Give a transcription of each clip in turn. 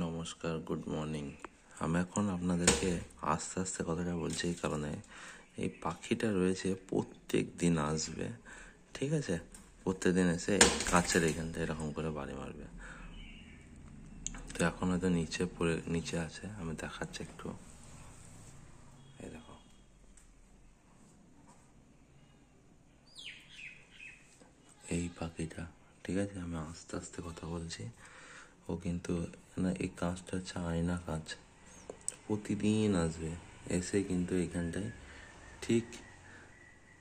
নমস্কার good morning আমি এখন আপনাদেরকে আস্তে আস্তে কথাটা বলছি এই কারণে। এই পাখিটা রয়েছে প্রত্যেক দিন আসবে, ঠিক আছে? প্রত্যেক দিন এসে কাছের এখানটা এরকম করে বাড়ি মারবে। তো এখন হয়তো নিচে পড়ে, নিচে আছে, আমি দেখাচ্ছি একটু। এই এই পাখিটা, ঠিক আছে? আমি আস্তে আস্তে কথা বলছি। ও কিন্তু না, এই কাজটা হচ্ছে না কাজ। প্রতিদিন আসবে, এসে কিন্তু এখানটায় ঠিক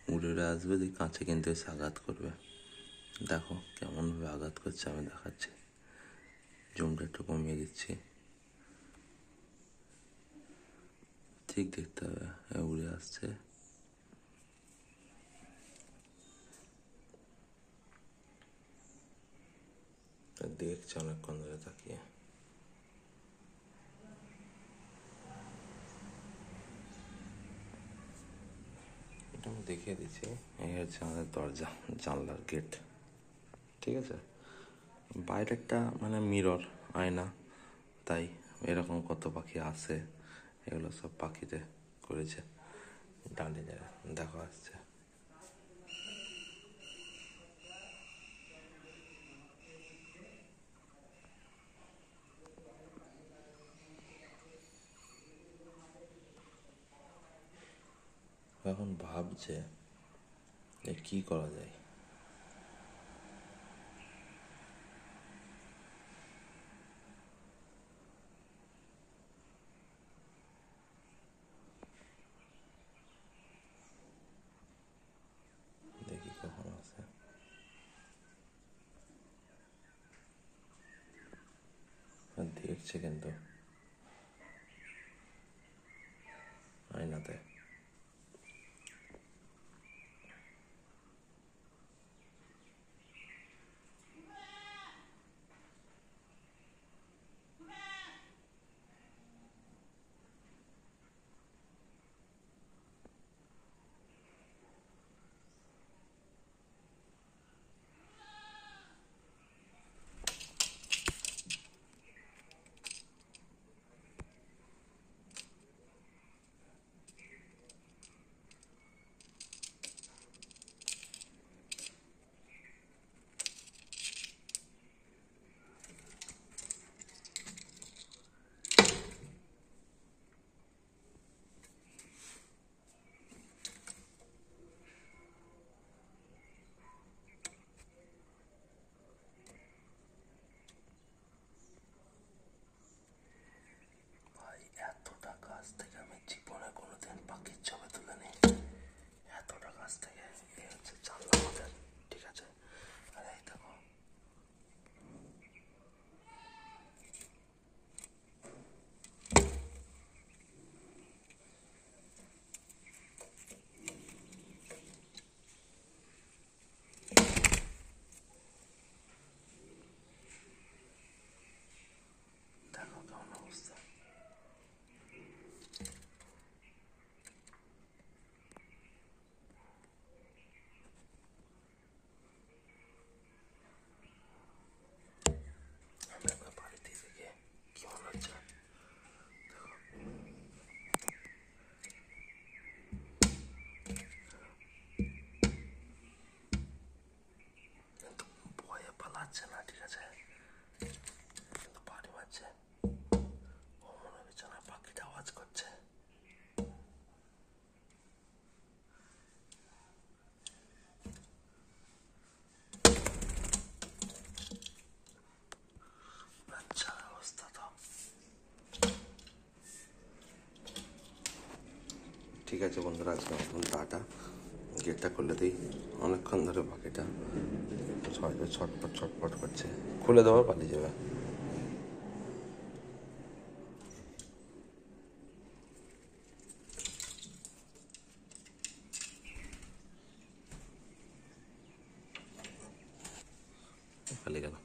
উড়ে উড়ে আসবে, যে কাছে কিন্তু এসে আঘাত করবে। দেখো কেমনভাবে আঘাত করছে, আমি দেখাচ্ছি। জুমটা একটু কমিয়ে দিচ্ছি। ঠিক দেখতে হবে উড়ে আসছে। দেখছে, অনেকক্ষণ ধরে তাকিয়ে। এটা আমি দেখিয়ে দিচ্ছি। এই হচ্ছে আমাদের দরজা, জানলার গেট ঠিক আছে? বাইরেরটা মানে মিরর আয়না, তাই এরকম কত পাখি আসে এগুলো সব পাখিতে করেছে। ডান্ডি যারা দেখো, আসছে। এখন ভাবছে যে কি করা যায়। দেখছে কিন্তু। আয়নাতে ভাই এতটা গাছ থেকে আমি জীবনে কোনোদিন পাখির ছবি তুলে নেই এতটা কাছ থেকে এই হচ্ছে জানলা আমাদের ঠিক আছে আর এই দেখো দেখো কেমন অবস্থা আমি একবার বাড়িতে থেকে কি মনে হচ্ছে কিন্তু ভয়ে পালাচ্ছে না ঠিক আছে কিন্তু বাড়ি মারছে ও মনে হচ্ছে না পাখিটা আওয়াজ করছে আচ্ছা অবস্থা তো ঠিক আছে বন্ধুরা, আজকে এখন টাটা গেটটা খুলে দিই। অনেকক্ষণ ধরে পাখিটা হয়তো ছটপট ছটপট করছে। খুলে দেওয়া পালিয়ে যাবে। পালিয়ে গেল।